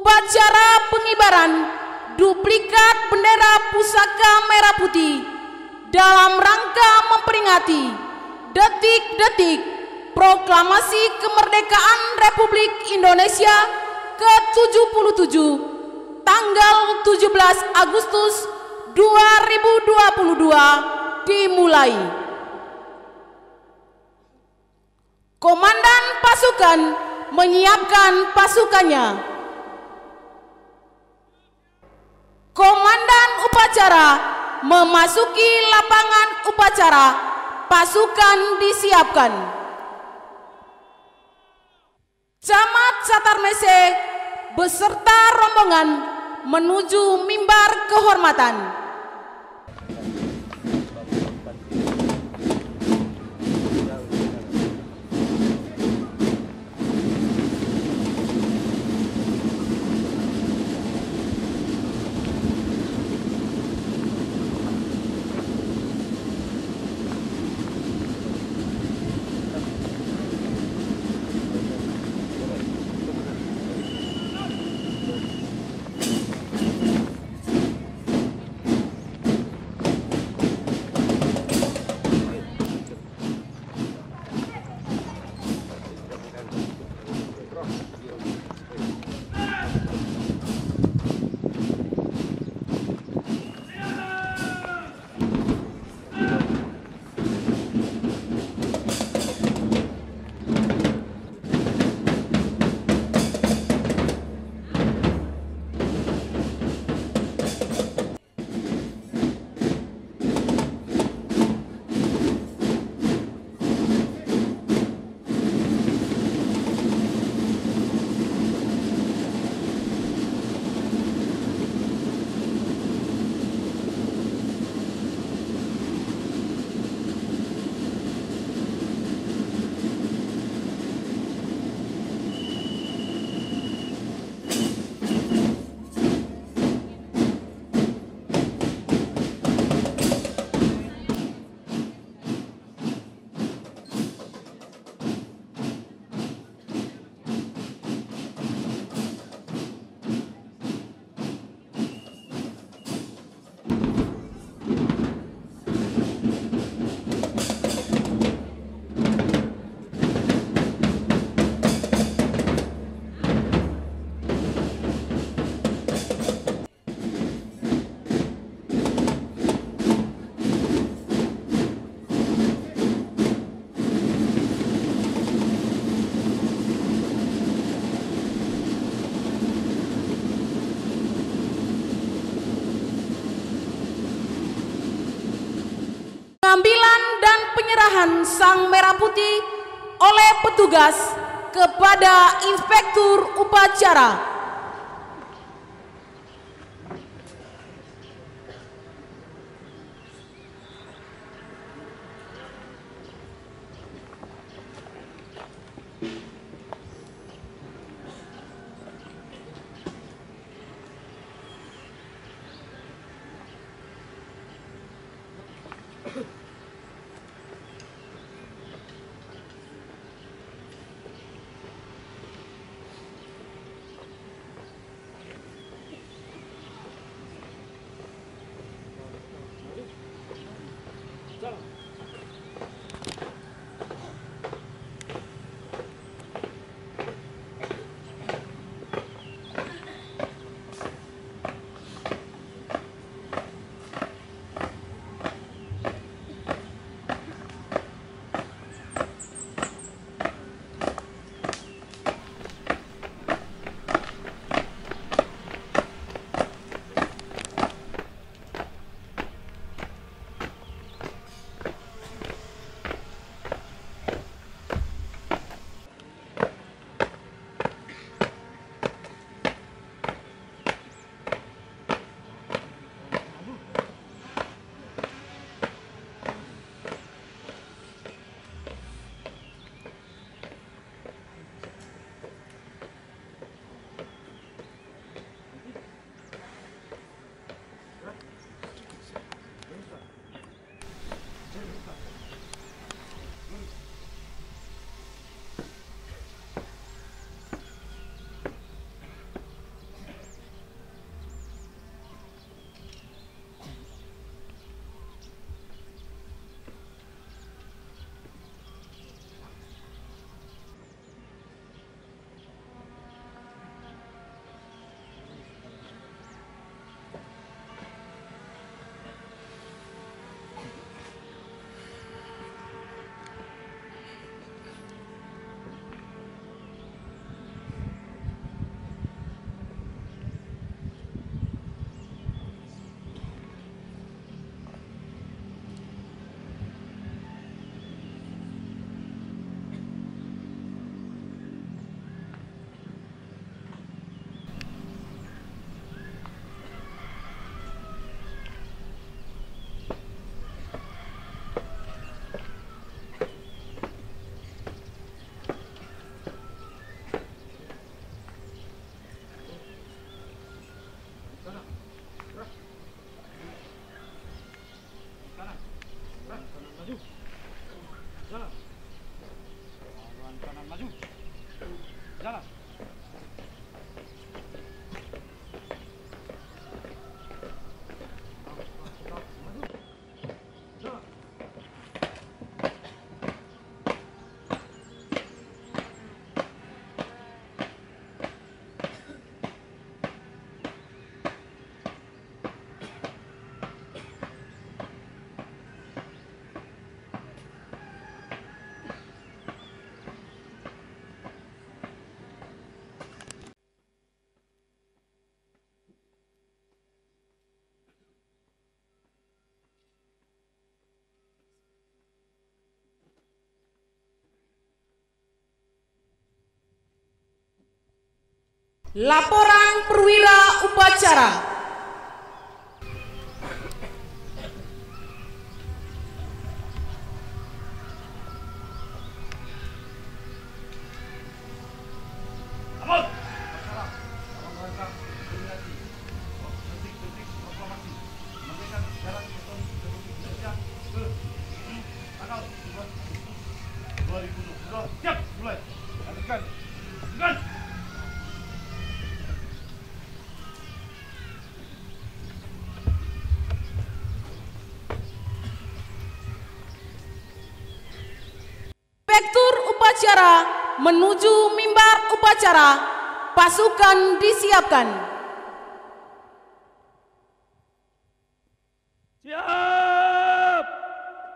Upacara pengibaran duplikat bendera pusaka merah putih dalam rangka memperingati detik-detik proklamasi kemerdekaan Republik Indonesia ke-77 tanggal 17 Agustus 2022 dimulai. Komandan pasukan menyiapkan pasukannya. Komandan upacara memasuki lapangan upacara. Pasukan disiapkan. Camat Satarmese beserta rombongan menuju mimbar kehormatan. Penyerahan sang merah putih oleh petugas kepada inspektur upacara. Laporan perwira upacara. Upacara menuju mimbar upacara. Pasukan disiapkan. Siap.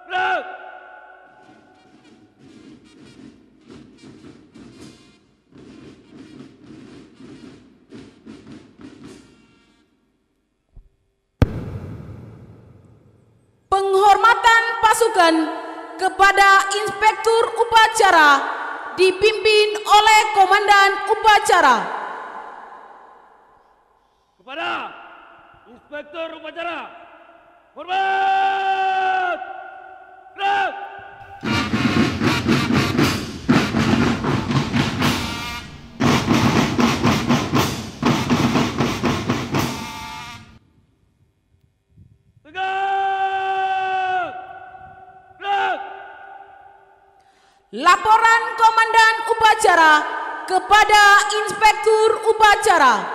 Gerak. Penghormatan pasukan kepada Inspektur Upacara dipimpin oleh Komandan Upacara. Kepada Inspektur Upacara. Hormat. Upacara kepada Inspektur Upacara.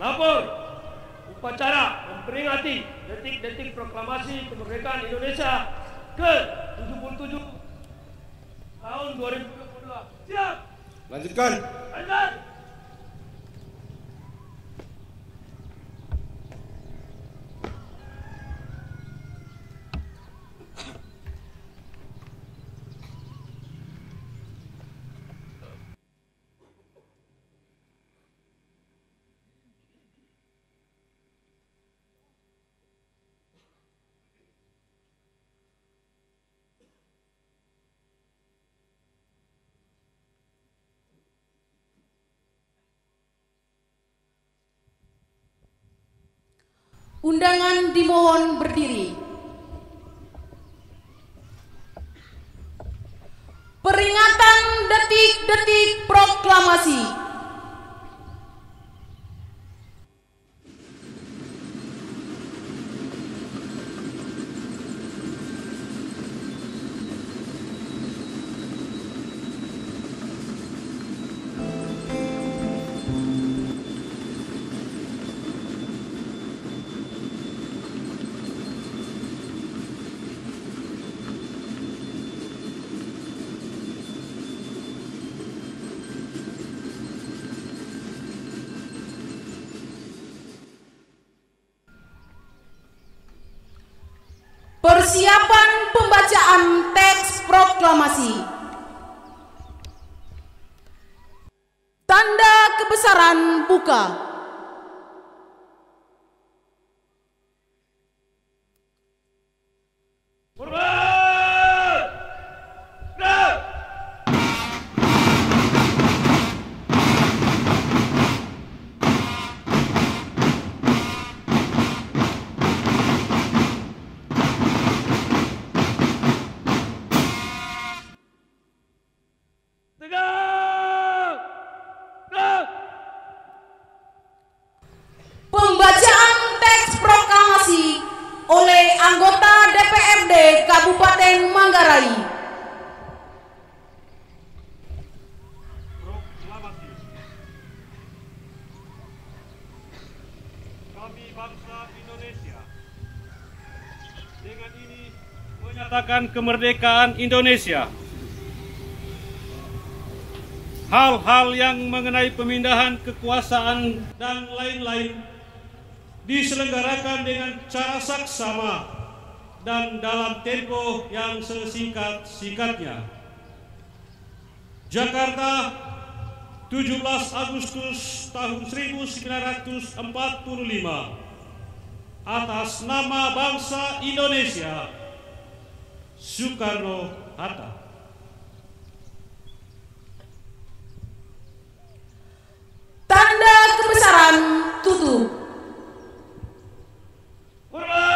Lapor upacara memperingati detik-detik proklamasi kemerdekaan Indonesia ke-77 tahun 2022. Siap. Lanjutkan. Undangan dimohon berdiri. Peringatan detik-detik proklamasi. Persiapan pembacaan teks proklamasi. Tanda kebesaran buka. Kemerdekaan Indonesia hal-hal yang mengenai pemindahan kekuasaan dan lain-lain diselenggarakan dengan cara saksama dan dalam tempo yang sesingkat-singkatnya. Jakarta, 17 Agustus tahun 1945 atas nama bangsa Indonesia Soekarno Hatta. Tanda kebesaran tutup. Hormat!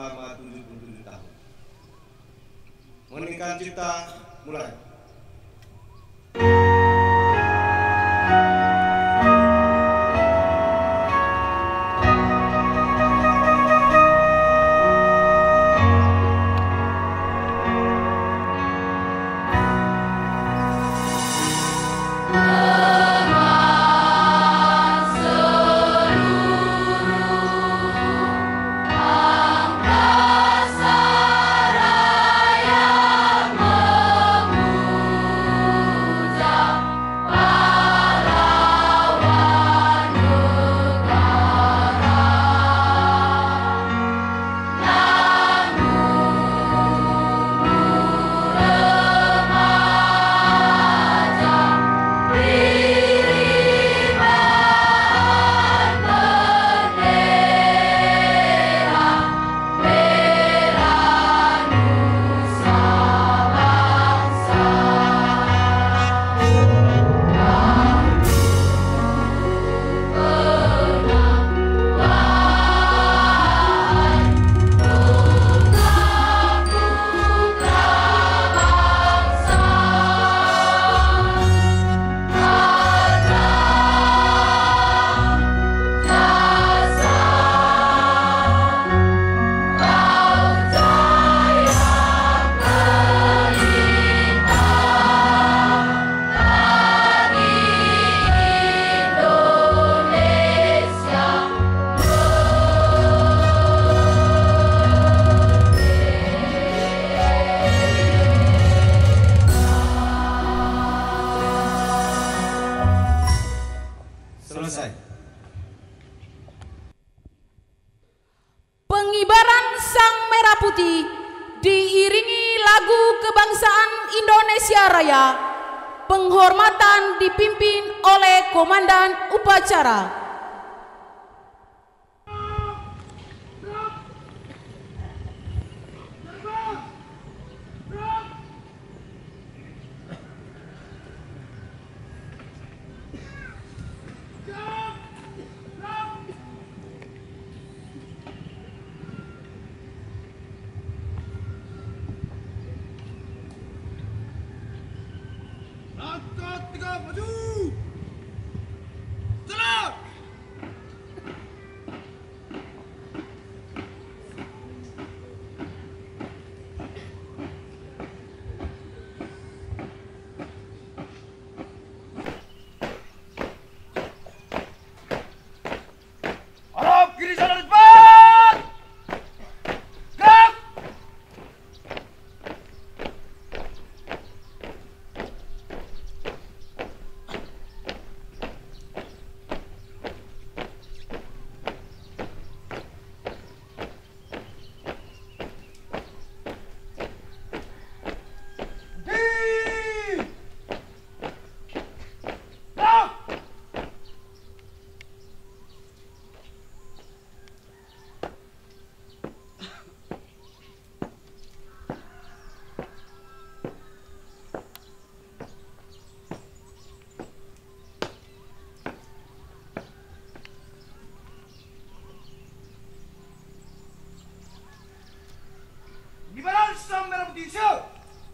Selama 77 tahun. Mengeningkan cipta, mulai. Africa, maju!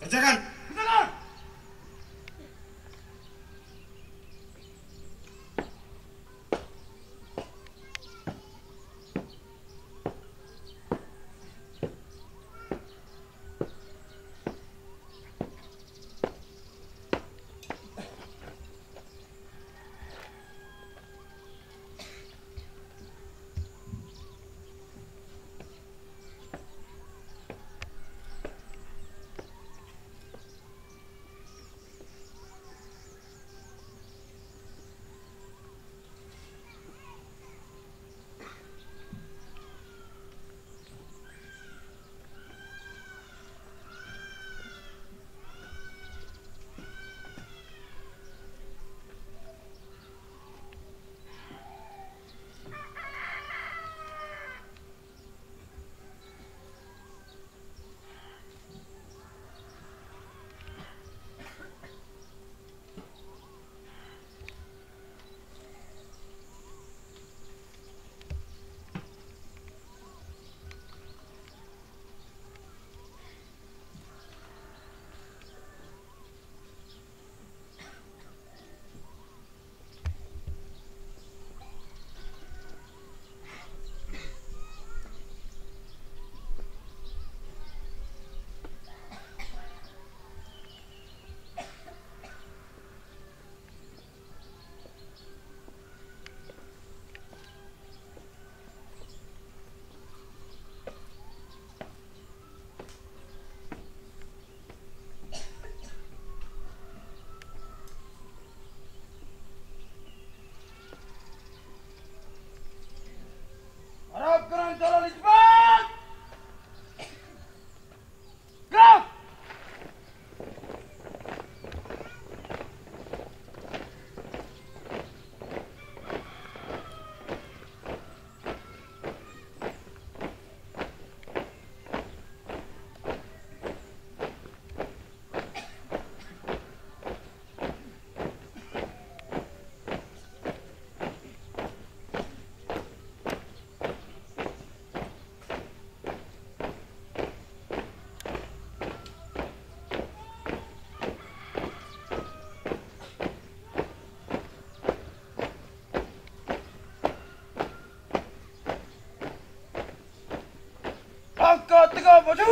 kerjakan 皮卡皮卡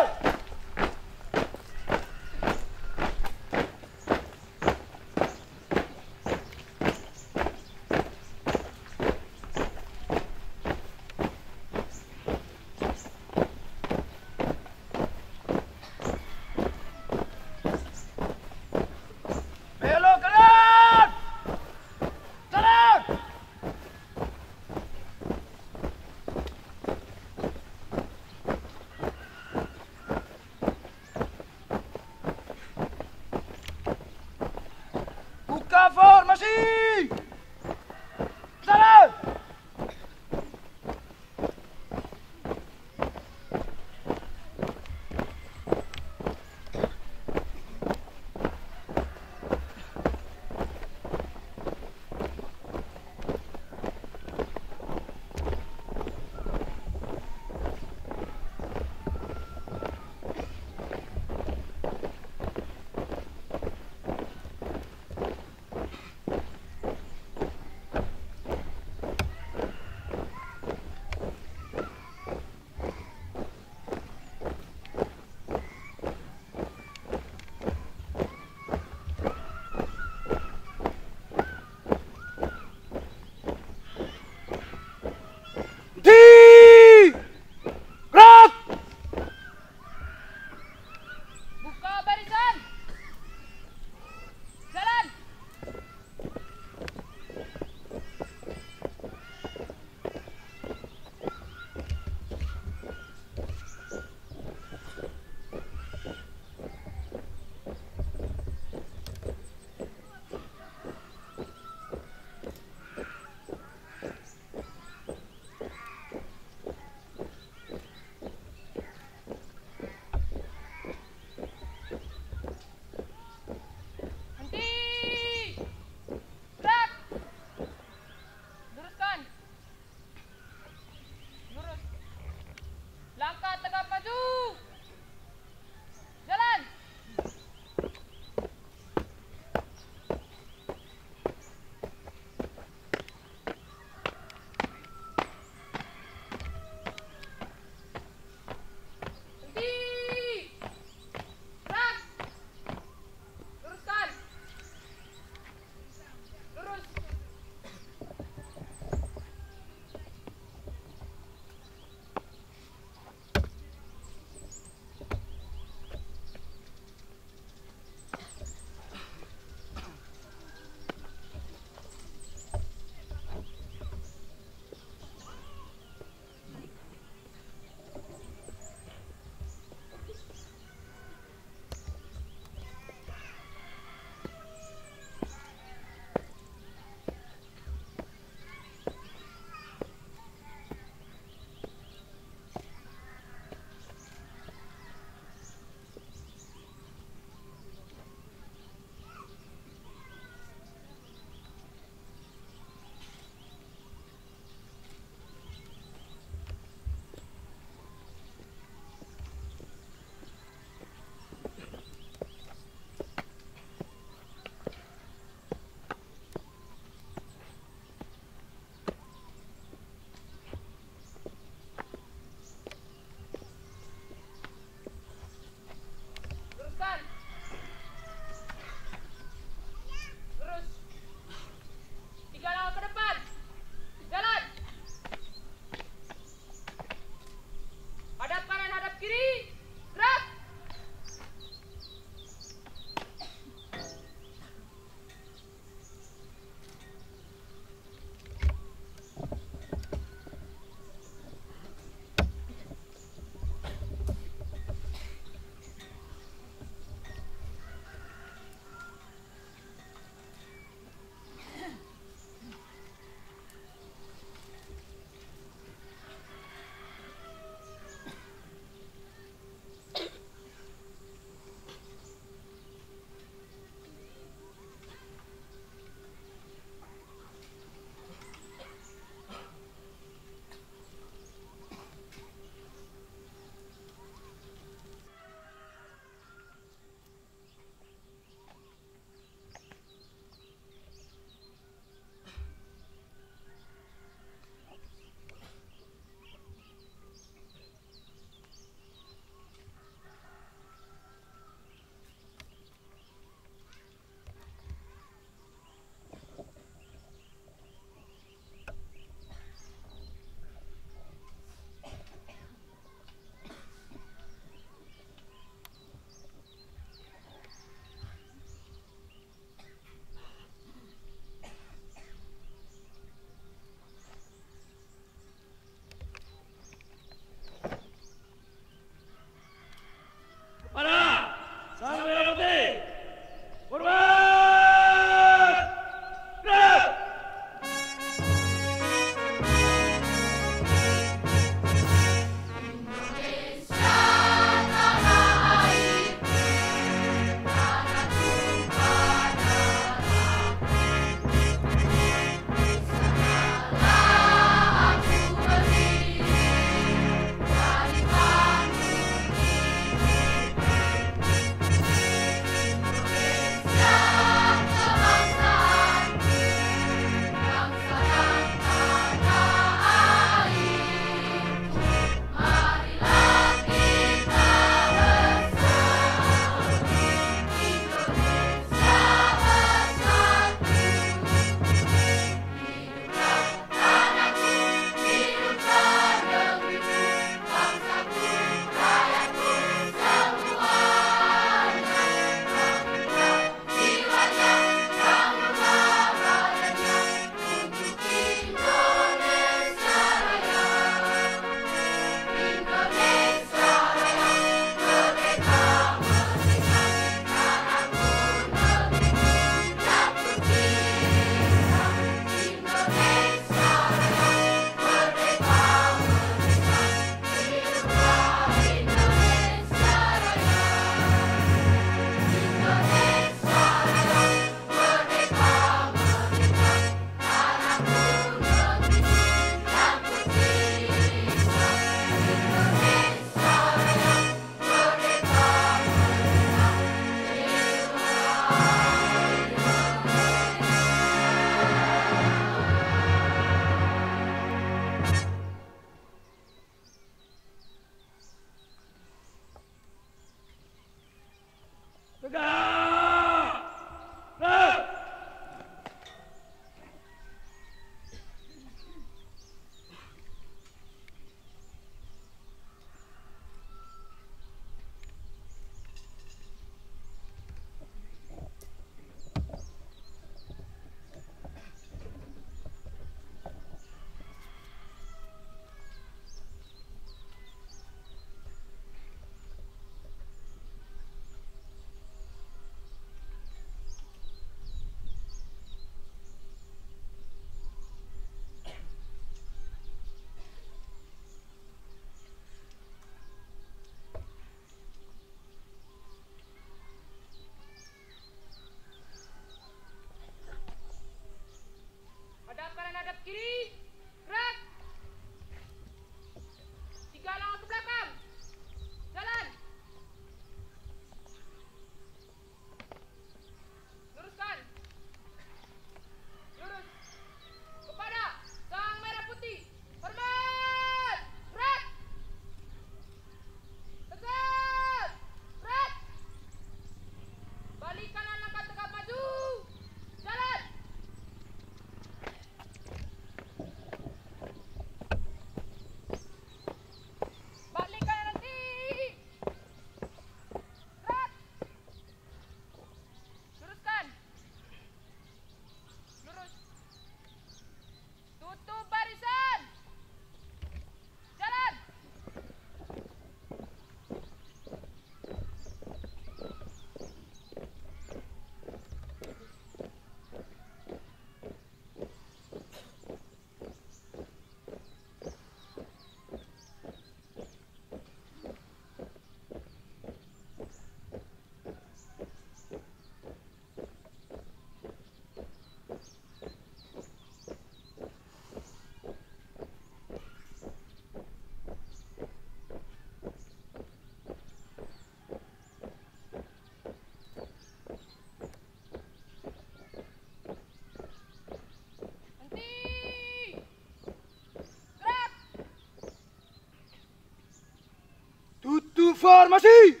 forma assim!